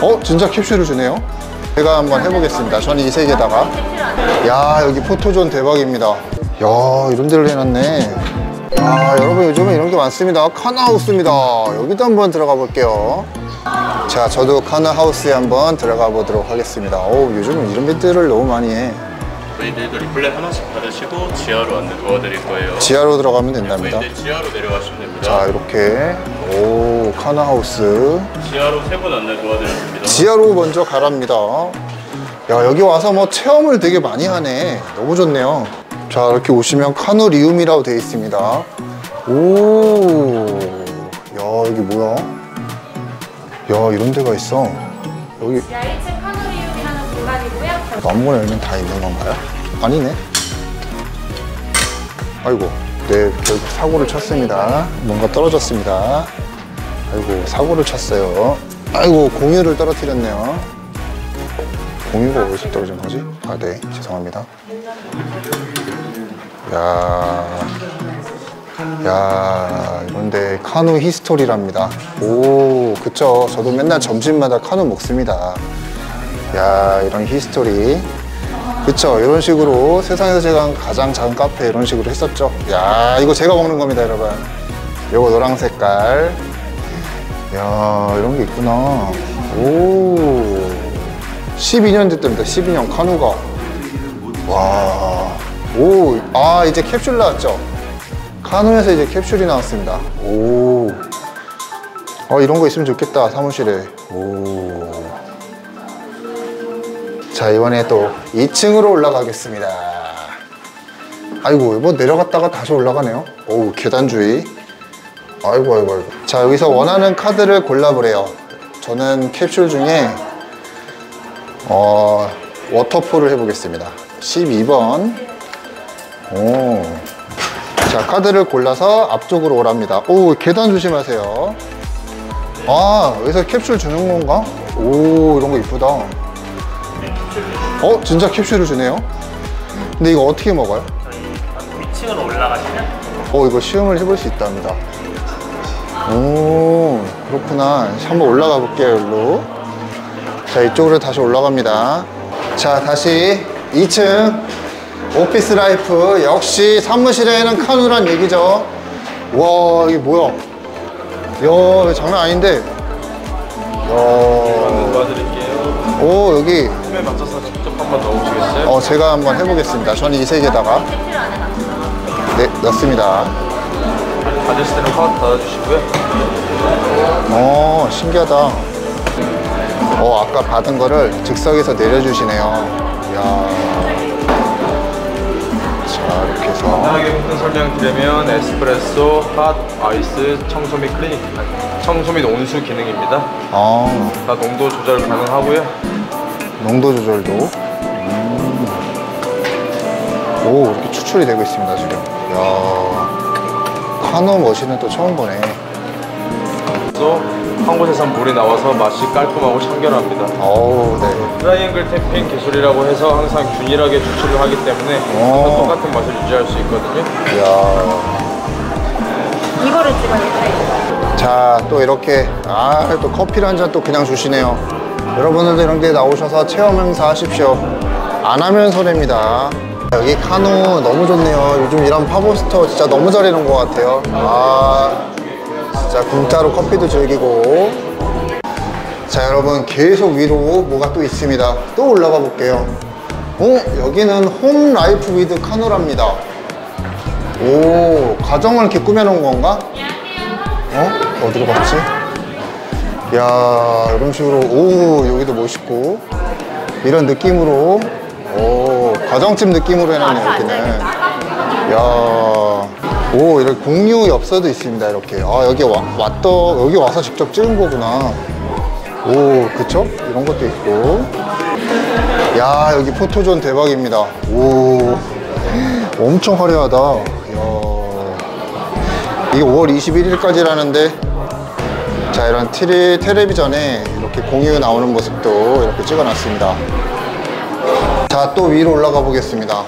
어? 진짜 캡슐을 주네요? 제가 한번 해보겠습니다. 저는 이 색에다가. 야, 여기 포토존 대박입니다. 야, 이런 데를 해놨네. 야, 여러분 요즘에 이런 게 많습니다. 카누하우스입니다. 여기도 한번 들어가 볼게요. 자, 저도 카누하우스에 한번 들어가 보도록 하겠습니다. 오, 요즘은 이런 이벤트를 너무 많이 해. 저희들도 리플릿 하나씩 받으시고 지하로 안내 도와드릴 거예요. 지하로 들어가면 된답니다. 지하로 내려가시면 됩니다. 자, 이렇게. 오, 카나하우스. 지하로 세 분 안내 도와드렸습니다. 지하로 먼저 가랍니다. 야, 여기 와서 뭐 체험을 되게 많이 하네. 너무 좋네요. 자, 이렇게 오시면 카누리움이라고 되어 있습니다. 오, 야, 여기 뭐야? 야, 이런 데가 있어. 여기 지하 1층 카누리움이라는 공간이고요. 아무거나 열면 다 있는 건가요? 아니네. 아이고, 네, 결국 사고를 쳤습니다. 뭔가 떨어졌습니다. 아이고, 사고를 쳤어요. 아이고, 공유를 떨어뜨렸네요. 공유가 어디서 떨어진 거지? 아, 네, 죄송합니다. 야, 야, 이런데 카누 history랍니다. 오, 그쵸. 저도 맨날 점심마다 카누 먹습니다. 야 이런 history 그쵸 이런 식으로 세상에서 제가 가장 작은 카페 이런 식으로 했었죠 야 이거 제가 먹는 겁니다 여러분 요거 노랑 색깔 야 이런 게 있구나. 오. 12년 됐답니다. 12년 카누가. 와오아 이제 캡슐 나왔죠? 카누에서 이제 캡슐이 나왔습니다. 오. 아, 이런 거 있으면 좋겠다 사무실에. 오. 자 이번에 또 2층으로 올라가겠습니다. 아이고 뭐 내려갔다가 다시 올라가네요. 어우 계단주의 아이고 아이고 아이고 자 여기서 원하는 카드를 골라보래요 저는 캡슐 중에 어 워터폴을 해보겠습니다 12번 오 자 카드를 골라서 앞쪽으로 오랍니다 오 계단 조심하세요 아 여기서 캡슐 주는 건가? 오 이런 거 이쁘다 어? 진짜 캡슐을 주네요? 근데 이거 어떻게 먹어요? 위층으로 올라가시면 어 이거 시음을 해볼 수 있답니다 오 그렇구나. 한번 올라가 볼게요 여기로. 자 이쪽으로 다시 올라갑니다. 자 다시 2층 office life. 역시 사무실에는 카누란 얘기죠. 와 이게 뭐야? 야 장난 아닌데. 야. 도와드릴게요. 오 여기. 홈에 맞춰서 직접 한번 넣어보시겠어요? 어 제가 한번 해보겠습니다. 저는 이 색에다가. 네 넣습니다 받으실 때는 화학 닫아주시고요. 어 신기하다. 어 아까 받은 거를 즉석에서 내려주시네요. 이야. 자 이렇게 해서. 간단하게 부분 설명드리면 에스프레소, hot, ice, 청소 및 클리닉, 아니, 청소 및 온수 기능입니다. 아. 다 농도 조절 가능하고요. 농도 조절도. 음. 오 이렇게 추출이 되고 있습니다 지금. 이야 카누 machine은 또 처음 보네 그래서 한 곳에서 물이 나와서 맛이 깔끔하고 청결합니다. 어우 네 triangle tamping 기술이라고 해서 항상 균일하게 추출을 하기 때문에 항상 똑같은 맛을 유지할 수 있거든요. 이야 이거를 찍어야겠다. 자, 또 이렇게, 아, 또 커피를 한 잔 또 그냥 주시네요. 여러분들도 이런 데 나오셔서 체험 행사 하십시오. 안 하면 손해입니다. 여기 카누 너무 좋네요. 요즘 이런 파보스터 진짜 너무 잘해놓은 것 같아요. 아, 진짜 공짜로 커피도 즐기고. 자, 여러분, 계속 위로 뭐가 또 있습니다. 또 올라가 볼게요. 어, 여기는 Home Life with 카누랍니다. 오, 가정을 이렇게 꾸며놓은 건가? 어? 어디로 갔지? 야 이런 식으로 오 여기도 멋있고 이런 느낌으로 오 가정집 느낌으로 해놨네 여기는. 야오 이렇게 공유 엽서도 있습니다 이렇게. 아 여기 와, 왔더 여기 와서 직접 찍은 거구나. 오 그쵸? 이런 것도 있고. 야 여기 포토존 대박입니다. 오 엄청 화려하다. 야. 이게 5월 21일까지라는데 자 이런 티리, 텔레비전에 이렇게 공유 나오는 모습도 이렇게 찍어놨습니다 자 또 위로 올라가 보겠습니다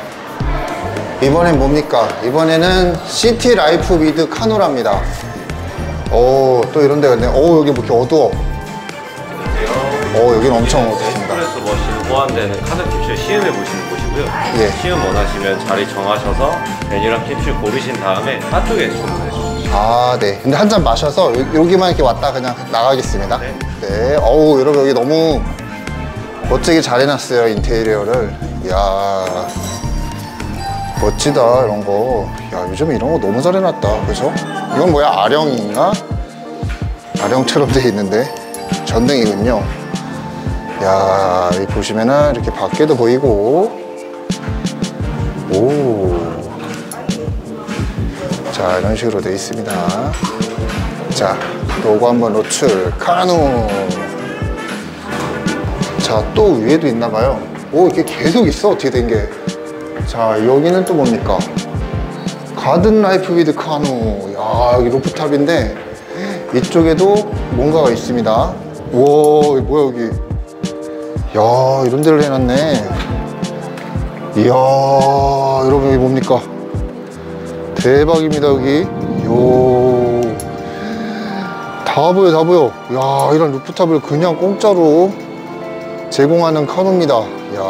이번엔 뭡니까 이번에는 City Life with 카누랍니다 오 또 이런 데가 있네 오 여기 뭐 이렇게 어두워 어, 여기는 엄청 좋습니다. 에스프레소 머신 호환되는 카드 캡슐 시음해 보시는 곳이고요. 예. 시음 원하시면 자리 정하셔서 메뉴랑 캡슐 고르신 다음에 바쪽에 주문해 주세요. 아, 네. 근데 한 잔 마셔서 여- 여기만 이렇게 왔다 그냥 나가겠습니다. 네. 네. 어우, 여러분 여기 너무 멋지게 잘 해놨어요, 인테리어를. 이야. 멋지다, 이런 거. 야, 요즘 이런 거 너무 잘 해놨다. 그죠? 이건 뭐야, 아령인가? 아령처럼 돼 있는데. 전등이군요. 야, 여기 보시면은 이렇게 밖에도 보이고. 오. 자 이런 식으로 돼 있습니다 자 요거 한번 노출 카누 자 또 위에도 있나 봐요. 오 이게 계속 있어? 어떻게 된 게 자 여기는 또 뭡니까? Garden Life with 카누. 야 여기 rooftop인데 이쪽에도 뭔가가 있습니다. 와 이거 뭐야 여기? 야 이런 데를 해놨네. 이야 여러분 여기 뭡니까? 대박입니다 여기. 요. 다 보여 다 보여. 야 이런 rooftop을 그냥 공짜로 제공하는 카누입니다. 야.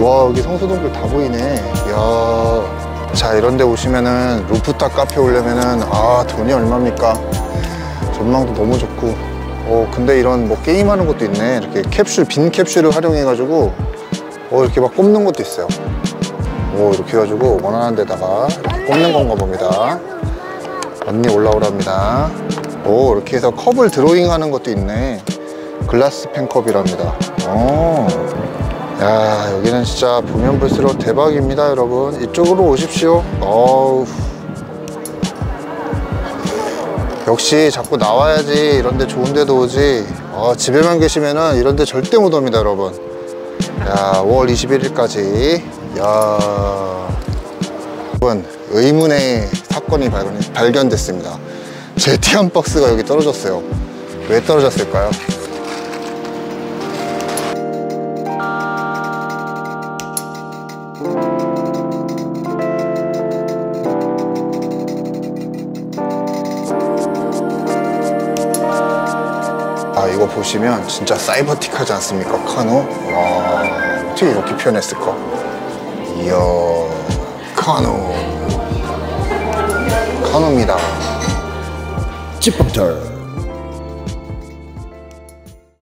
와 여기 성수동굴 다 보이네. 야. 자 이런 데 오시면은 루프탑 카페 오려면은 아 돈이 얼마입니까? 전망도 너무 좋고. 어 근데 이런 뭐 게임하는 것도 있네. 이렇게 캡슐 빈 캡슐을 활용해 가지고 어 이렇게 막 꼽는 것도 있어요. 오 이렇게 해가지고 원하는 데다가 이렇게 꽂는 건가 봅니다. 언니 올라오랍니다. 오 이렇게 해서 컵을 드로잉 하는 것도 있네 글라스 펜컵이랍니다 오. 야 여기는 진짜 보면 볼수록 대박입니다 여러분 이쪽으로 오십시오 어우 역시 자꾸 나와야지 이런데 좋은 데도 오지 어, 집에만 계시면은 이런데 절대 못 옵니다 여러분 야, 5월 21일까지. 야. 여러분, 의문의 사건이 발견, 발견됐습니다. 제 티안 박스가 여기 떨어졌어요. 왜 떨어졌을까요? 보시면 진짜 사이버틱하지 않습니까 카노? 와 어떻게 이렇게 표현했을까? 이야 카노 카노입니다 찌빵털